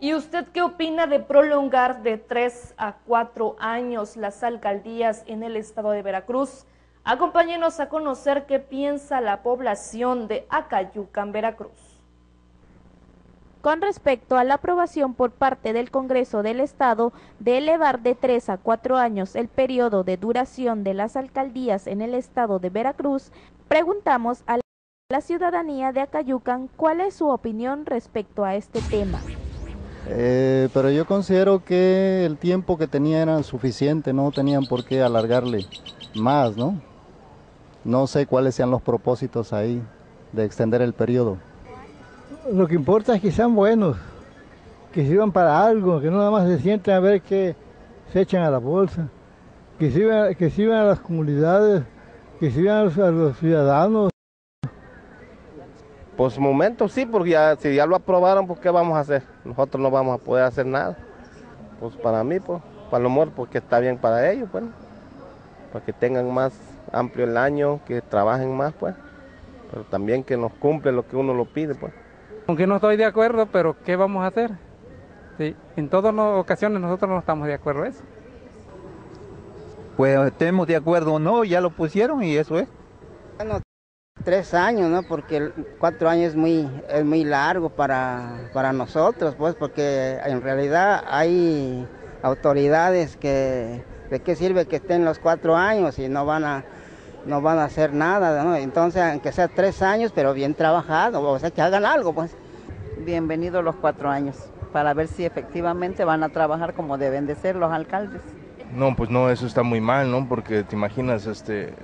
¿Y usted qué opina de prolongar de tres a cuatro años las alcaldías en el estado de Veracruz? Acompáñenos a conocer qué piensa la población de Acayucan, Veracruz. Con respecto a la aprobación por parte del Congreso del Estado de elevar de tres a cuatro años el periodo de duración de las alcaldías en el estado de Veracruz, preguntamos a la ciudadanía de Acayucan cuál es su opinión respecto a este tema. Eh, pero yo considero que el tiempo que tenían era suficiente, no tenían por qué alargarle más, ¿no? No sé cuáles sean los propósitos ahí de extender el periodo. Lo que importa es que sean buenos, que sirvan para algo, que no nada más se sienten a ver qué se echan a la bolsa, que sirvan, que sirvan a las comunidades, que sirvan a a los ciudadanos. Pues momento sí, porque ya, si ya lo aprobaron, pues ¿qué vamos a hacer? Nosotros no vamos a poder hacer nada. Pues para mí, pues, para lo mejor, porque está bien para ellos, pues, para que tengan más amplio el año, que trabajen más, pues, pero también que nos cumple lo que uno lo pide, pues. Aunque no estoy de acuerdo, pero ¿qué vamos a hacer? Sí, en todas las ocasiones nosotros no estamos de acuerdo eso. Pues estemos de acuerdo o no, ya lo pusieron y eso es. Bueno, tres años, ¿no? Porque cuatro años es muy, es muy largo para, para nosotros, pues, porque en realidad hay autoridades que, ¿de qué sirve que estén los cuatro años y no van a, no van a hacer nada, ¿no? Entonces, aunque sea tres años, pero bien trabajado, o sea, que hagan algo, pues. Bienvenidos los cuatro años, para ver si efectivamente van a trabajar como deben de ser los alcaldes. No, pues no, eso está muy mal, ¿no? Porque te imaginas, este,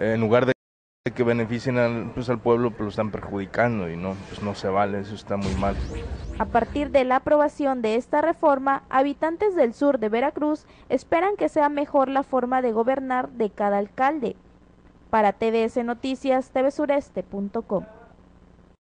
en lugar de que beneficien al, pues, pueblo, pues lo están perjudicando y no, pues no se vale, eso está muy mal. A partir de la aprobación de esta reforma, habitantes del sur de Veracruz esperan que sea mejor la forma de gobernar de cada alcalde. Para TVS Noticias, tvsureste.com.